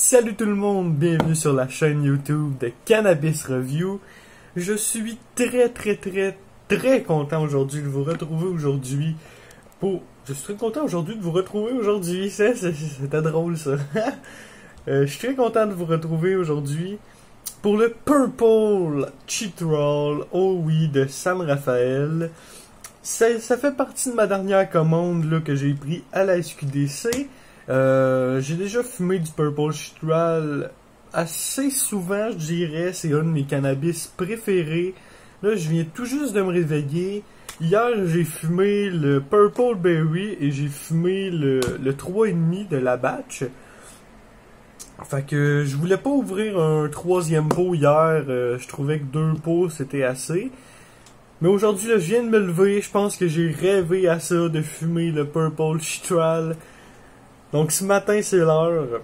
Salut tout le monde, bienvenue sur la chaîne YouTube de Cannabis Review. Je suis très très très très content aujourd'hui de vous retrouver aujourd'hui. Je suis très content aujourd'hui de vous retrouver aujourd'hui, c'était drôle ça. Euh, je suis très content de vous retrouver aujourd'hui pour le Purple Cheat Roll, oh oui, de San Rafael. Ça, ça fait partie de ma dernière commande là, que j'ai pris à la SQDC. Euh, j'ai déjà fumé du Purple Chitral assez souvent, je dirais. C'est un de mes cannabis préférés. Là, je viens tout juste de me réveiller. Hier, j'ai fumé le Purple Berry et j'ai fumé le, le 3,5 de la batch. Fait que je voulais pas ouvrir un troisième pot hier. euh, je trouvais que deux pots c'était assez. Mais aujourd'hui, je viens de me lever. Je pense que j'ai rêvé à ça de fumer le Purple Chitral. Donc ce matin, c'est l'heure.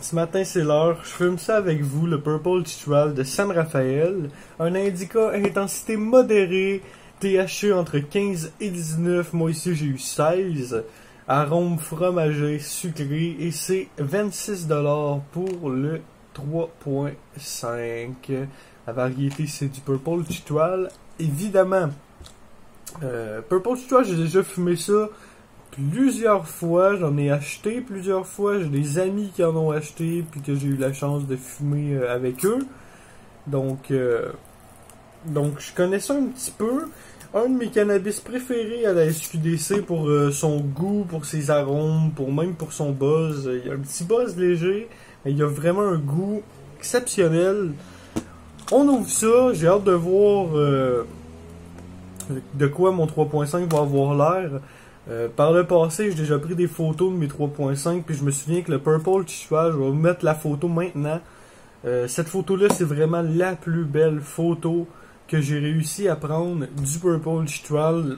Ce matin, c'est l'heure. Je fume ça avec vous, le Purple Chitral de San Rafael. Un indica intensité modérée, THC entre 15 et 19. Moi ici, j'ai eu 16. Arôme fromagé, sucré. Et c'est 26$ pour le 3.5. La variété, c'est du Purple Chitral. Évidemment. Euh, Purple Chitral, j'ai déjà fumé ça plusieurs fois, j'en ai acheté plusieurs fois, j'ai des amis qui en ont acheté puis que j'ai eu la chance de fumer euh, avec eux. Donc euh, donc je connais ça un petit peu. Un de mes cannabis préférés à la SQDC pour euh, son goût, pour ses arômes, pour même pour son buzz. Il y a un petit buzz léger, mais il y a vraiment un goût exceptionnel. On ouvre ça, j'ai hâte de voir euh, de quoi mon 3.5 va avoir l'air. Euh, par le passé, j'ai déjà pris des photos de mes 3.5, puis je me souviens que le Purple Chihuahua, je vais vous mettre la photo maintenant. Euh, cette photo-là, c'est vraiment la plus belle photo que j'ai réussi à prendre du Purple Chihuahua.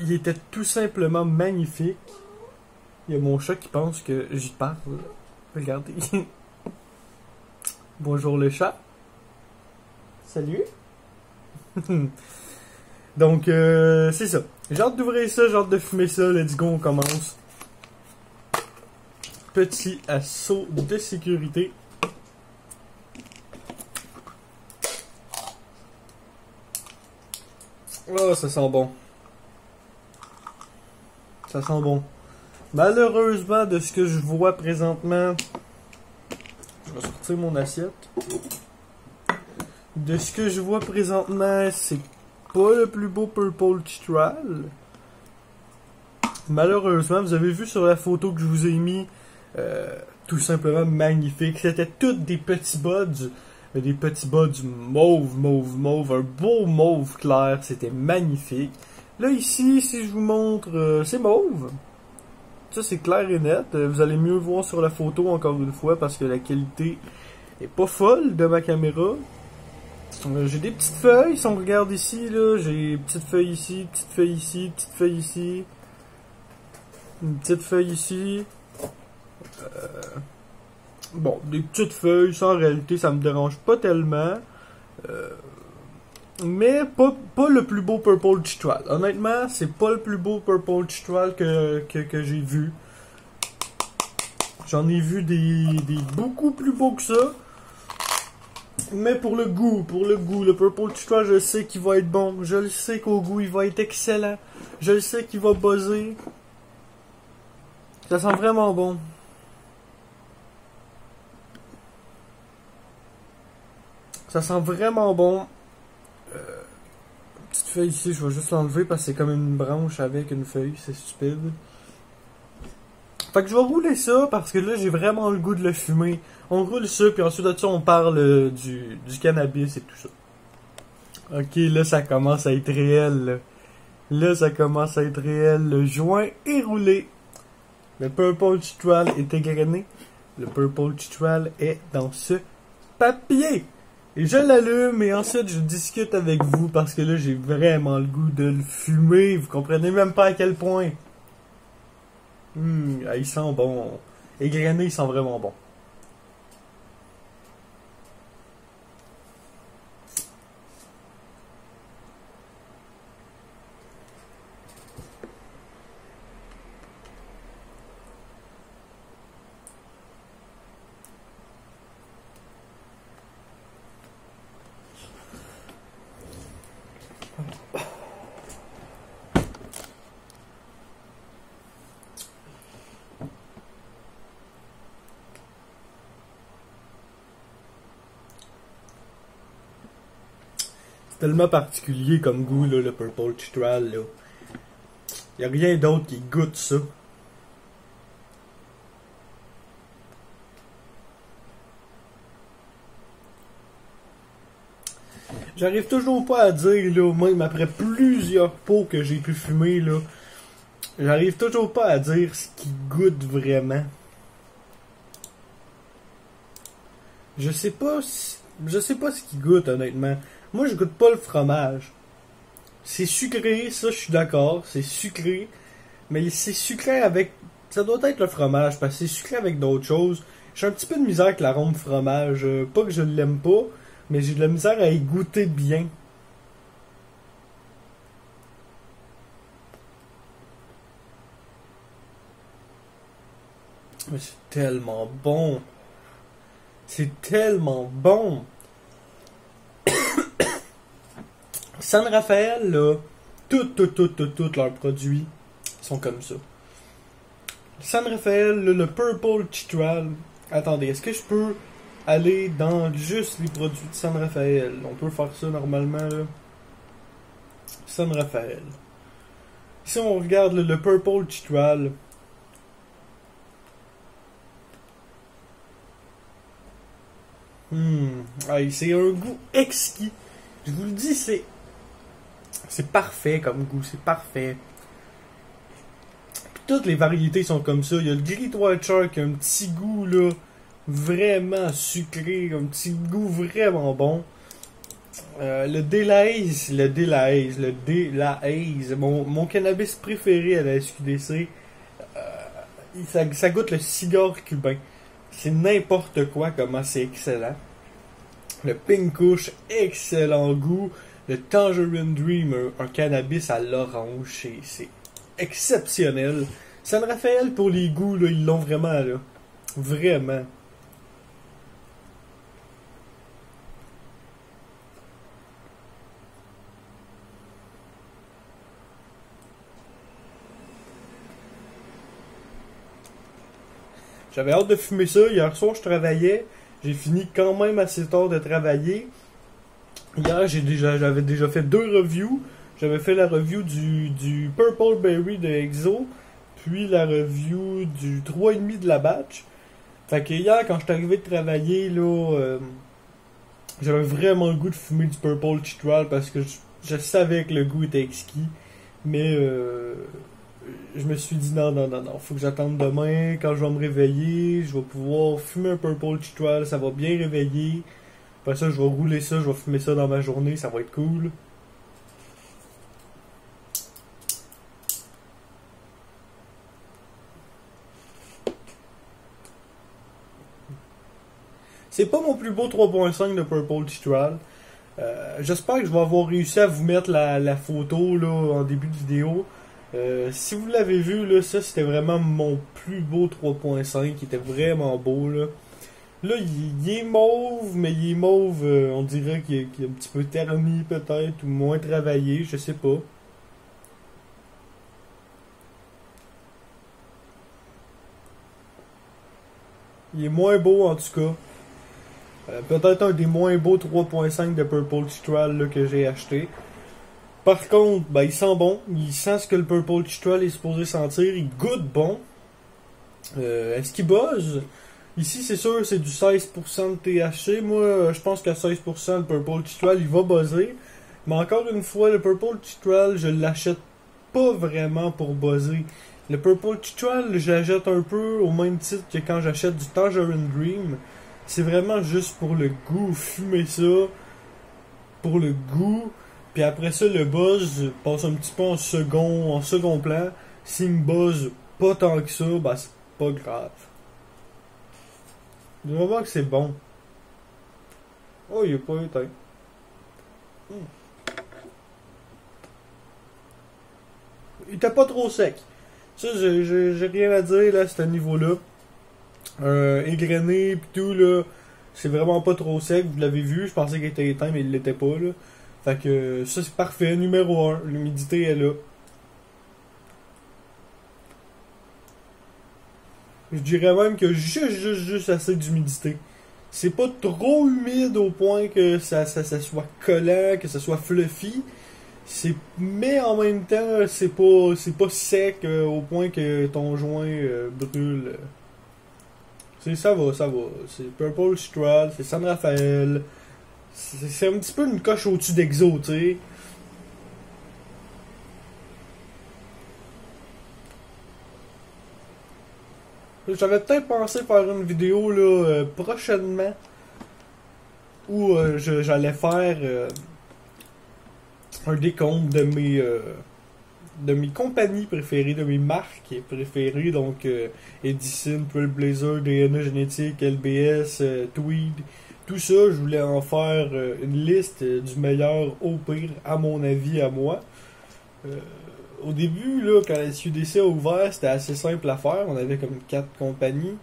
Il était tout simplement magnifique. Il y a mon chat qui pense que j'y parle. Regardez. Bonjour le chat. Salut. Donc, euh, c'est ça. J'ai hâte d'ouvrir ça, j'ai hâte de fumer ça. Let's go, on commence. Petit assaut de sécurité. Oh, ça sent bon. Ça sent bon. Malheureusement, de ce que je vois présentement, je vais sortir mon assiette. De ce que je vois présentement, c'est pas le plus beau Purple Chitral. Malheureusement, vous avez vu sur la photo que je vous ai mis, euh, tout simplement magnifique. C'était toutes des petits buds, des petits buds mauve, mauve, mauve, un beau mauve clair. C'était magnifique. Là ici, si je vous montre, euh, c'est mauve. Ça c'est clair et net. Euh, Vous allez mieux voir sur la photo encore une fois parce que la qualité est pas folle de ma caméra. Euh, J'ai des petites feuilles, si on regarde ici, là, j'ai petite feuille ici, petite feuille ici, petite feuille ici, une petite feuille ici. Euh, bon, des petites feuilles, ça en réalité, ça me dérange pas tellement. Euh, mais pas, pas le plus beau Purple Chitral. Honnêtement, c'est pas le plus beau Purple Chitral que, que, que j'ai vu. J'en ai vu des, des beaucoup plus beaux que ça. Mais pour le goût, pour le goût, le Purple Chitral, je sais qu'il va être bon. Je le sais qu'au goût, il va être excellent. Je le sais qu'il va buzzer. Ça sent vraiment bon. Ça sent vraiment bon. Euh, petite feuille ici, je vais juste l'enlever parce que c'est comme une branche avec une feuille, c'est stupide. Fait que je vais rouler ça parce que là j'ai vraiment le goût de le fumer. On roule ça puis ensuite de ça on parle euh, du, du cannabis et tout ça. Ok, là ça commence à être réel. Là, Là, ça commence à être réel. Le joint est roulé. Le Purple Chitral est égrené. Le Purple Chitral est dans ce papier. Et je l'allume et ensuite je discute avec vous parce que là j'ai vraiment le goût de le fumer. Vous comprenez même pas à quel point. Hum, ah, il sent bon. Égrené, il sent vraiment bon. Tellement particulier comme goût, là, le Purple Chitral, là. Y a rien d'autre qui goûte ça. J'arrive toujours pas à dire, là, même après plusieurs pots que j'ai pu fumer, là, j'arrive toujours pas à dire ce qui goûte vraiment. Je sais pas si- je sais pas ce qui goûte, honnêtement. Moi, je goûte pas le fromage. C'est sucré, ça, je suis d'accord, c'est sucré. Mais c'est sucré avec. Ça doit être le fromage, parce que c'est sucré avec d'autres choses. J'ai un petit peu de misère avec l'arôme fromage. Euh, Pas que je l'aime pas, mais j'ai de la misère à y goûter bien. C'est tellement bon. C'est tellement bon. San Rafael, là, tout, tout, tout, tout, tous leurs produits sont comme ça. San Rafael, là, le Purple Chitral. Attendez, est-ce que je peux aller dans juste les produits de San Rafael? On peut faire ça normalement, là. San Rafael. Si on regarde le Purple Chitral, Hmm. C'est un goût exquis. Je vous le dis, c'est. C'est parfait comme goût, c'est parfait. Toutes les variétés sont comme ça. Il y a le Great Shark qui a un petit goût là, vraiment sucré, un petit goût vraiment bon. Euh, le Delahaze, le Delahaze, le Delahaze, mon, mon cannabis préféré à la SQDC, euh, ça, ça goûte le cigare cubain. C'est n'importe quoi comment c'est excellent. Le Pink Kush, excellent goût. Le Tangerine Dream, un, cannabis à l'orange, c'est exceptionnel. San Rafael, pour les goûts, là, ils l'ont vraiment, là. Vraiment. J'avais hâte de fumer ça. Hier soir, je travaillais. J'ai fini quand même assez tard de travailler. Hier, j'ai déjà, j'avais déjà fait deux reviews. J'avais fait la review du, du Purple Berry de Exo, puis la review du 3,5 de la batch. Fait que hier, quand je suis arrivé de travailler, là, euh, j'avais vraiment le goût de fumer du Purple Chitral parce que je, savais que le goût était exquis. Mais euh, je me suis dit non, non, non, non, faut que j'attende demain. Quand je vais me réveiller, je vais pouvoir fumer un Purple Chitral, ça va bien réveiller. Après ça, je vais rouler ça, je vais fumer ça dans ma journée, ça va être cool. C'est pas mon plus beau 3.5 de Purple Chitral. Euh, J'espère que je vais avoir réussi à vous mettre la, photo là, en début de vidéo. Euh, si vous l'avez vu, là, ça c'était vraiment mon plus beau 3.5 qui était vraiment beau. Là, là il, est mauve, mais il est mauve, euh, on dirait qu'il est, un petit peu terni peut-être, ou moins travaillé, je sais pas. Il est moins beau en tout cas. Euh, peut-être un des moins beaux 3.5 de Purple Chitral que j'ai acheté. Par contre, ben, il sent bon. Il sent ce que le Purple Chitral est supposé sentir. Il goûte bon. Euh, Est-ce qu'il buzz? Ici, c'est sûr, c'est du 16% de THC. Moi, euh, je pense qu'à 16%, le Purple Chitral, il va buzzer. Mais encore une fois, le Purple Chitral, je l'achète pas vraiment pour buzzer. Le Purple Chitral, j'achète un peu au même titre que quand j'achète du Tangerine Dream. C'est vraiment juste pour le goût, fumer ça, pour le goût. Puis après ça, le buzz passe un petit peu en second, en second plan. S'il me buzz pas tant que ça, bah c'est pas grave. On va voir que c'est bon. Oh, il est pas éteint. Hmm. Il était pas trop sec. Ça, j'ai rien à dire là, à ce niveau-là. Euh, égrené pis tout là, c'est vraiment pas trop sec. Vous l'avez vu, je pensais qu'il était éteint, mais il l'était pas là. Fait que ça c'est parfait. Numéro 1, l'humidité est là. Je dirais même que juste, juste, juste assez d'humidité. c'est pas trop humide au point que ça, soit collant, que ça soit fluffy. Mais en même temps, c'est pas, sec euh, au point que ton joint euh, brûle. C'est, ça va, ça va. C'est Purple Strad, c'est San Rafael. C'est, c'est un petit peu une coche au-dessus d'Exo, tu sais. J'avais peut-être pensé faire une vidéo là, euh, prochainement où euh, j'allais faire euh, un décompte de mes de mes compagnies préférées, de mes marques préférées, donc Edison, Trailblazer, DNA Génétique, LBS, Tweed, tout ça, je voulais en faire une liste du meilleur au pire, à mon avis, à moi. Au début, là, quand la SUDC a ouvert, c'était assez simple à faire. On avait comme quatre compagnies.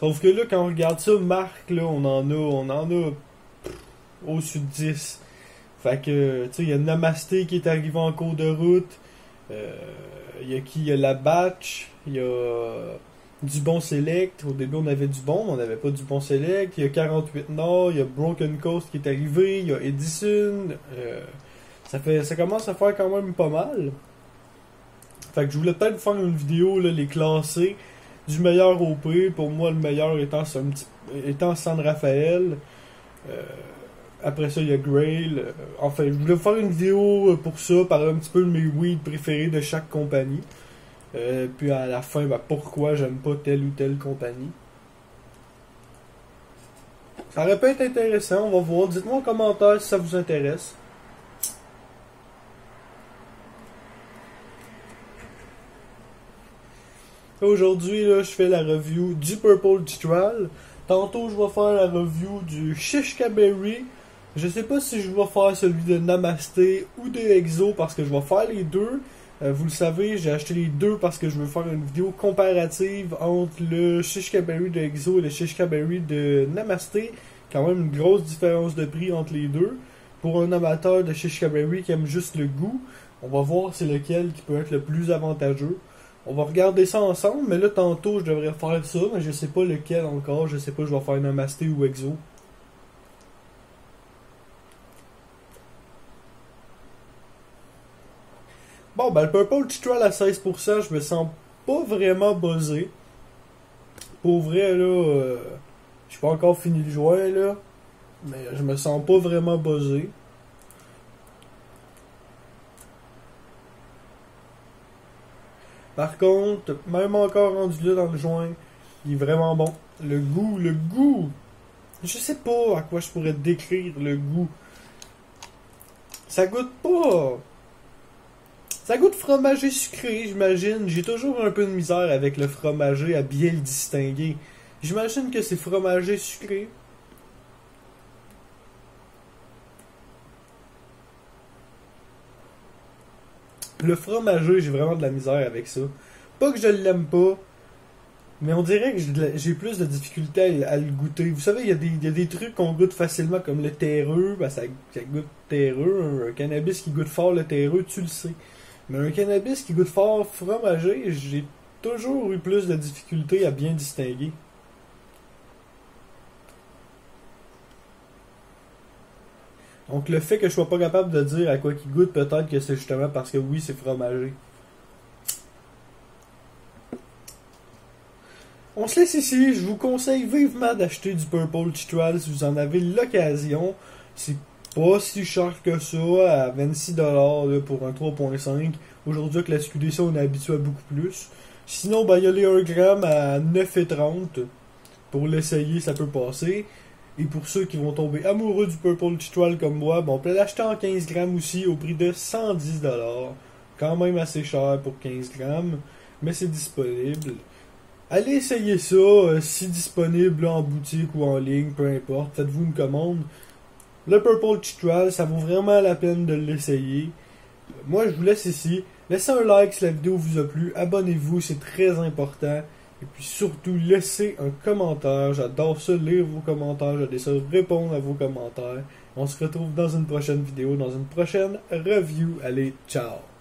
Sauf que là, quand on regarde ça, marque, là, on en a, on en a au-dessus de 10. Fait que, tu sais, il y a Namasté qui est arrivé en cours de route. Euh, Il y a qui? Il y a la Batch. Il y a du bon Select. Au début, on avait du bon, mais on n'avait pas du bon Select. Il y a 48 Nord. Il y a Broken Coast qui est arrivé. Il y a Edison. Euh, ça, fait, ça commence à faire quand même pas mal. Fait que je voulais peut-être faire une vidéo, là, les classer du meilleur au pire. Pour moi, le meilleur étant, San Rafael. Euh, après ça, il y a Grail. Euh, enfin, je voulais faire une vidéo euh, pour ça, parler un petit peu de mes weeds préférés de chaque compagnie. Puis à la fin, ben, pourquoi j'aime pas telle ou telle compagnie. Ça aurait pu être intéressant, on va voir. Dites-moi en commentaire si ça vous intéresse. Aujourd'hui, je fais la review du Purple Titral. Tantôt, je vais faire la review du Shishka Berry. Je sais pas si je vais faire celui de Namasté ou de Exo parce que je vais faire les deux. Euh, vous le savez, j'ai acheté les deux parce que je veux faire une vidéo comparative entre le Shishka Berry de Exo et le Shishka Berry de Namasté. Quand même une grosse différence de prix entre les deux. Pour un amateur de Shishka Berry qui aime juste le goût, on va voir c'est lequel qui peut être le plus avantageux. On va regarder ça ensemble, mais là tantôt je devrais faire ça, mais je sais pas lequel encore, je sais pas je vais faire Namasté ou Exo. Bon ben le Purple Titral à 16%, je me sens pas vraiment buzzé. Pour vrai là, euh, j'ai pas encore fini le joint là, mais je me sens pas vraiment buzzé. Par contre, même encore rendu là dans le joint, il est vraiment bon. Le goût, le goût. Je sais pas à quoi je pourrais décrire le goût. Ça goûte pas. Ça goûte fromager sucré, j'imagine. J'ai toujours un peu de misère avec le fromager à bien le distinguer. J'imagine que c'est fromager sucré. Le fromager, j'ai vraiment de la misère avec ça. Pas que je l'aime pas, mais on dirait que j'ai plus de difficulté à, le goûter. Vous savez, il y, a des- trucs qu'on goûte facilement, comme le terreux, ben ça, ça goûte terreux. Un, un cannabis qui goûte fort le terreux, tu le sais. Mais un cannabis qui goûte fort fromager, j'ai toujours eu plus de difficulté à bien distinguer. Donc le fait que je sois pas capable de dire à quoi qu'il goûte, peut-être que c'est justement parce que oui, c'est fromagé. On se laisse ici. Je vous conseille vivement d'acheter du Purple Titral si vous en avez l'occasion. C'est pas si cher que ça, à 26$ là, pour un 3.5. Aujourd'hui, avec la SQDC, on est habitué à beaucoup plus. Sinon, ben, il y a les 1 gramme à 9,30. Pour l'essayer, ça peut passer. Et pour ceux qui vont tomber amoureux du Purple Titral comme moi, ben, on peut l'acheter en 15 grammes aussi au prix de 110$. Quand même assez cher pour 15 grammes, mais c'est disponible. Allez essayer ça, euh, si disponible en boutique ou en ligne, peu importe, faites-vous une commande. Le Purple Chitral, ça vaut vraiment la peine de l'essayer. Moi, je vous laisse ici. Laissez un like si la vidéo vous a plu. Abonnez-vous, c'est très important. Et puis surtout, laissez un commentaire. J'adore ça, lire vos commentaires. J'adore ça, répondre à vos commentaires. On se retrouve dans une prochaine vidéo, dans une prochaine review. Allez, ciao!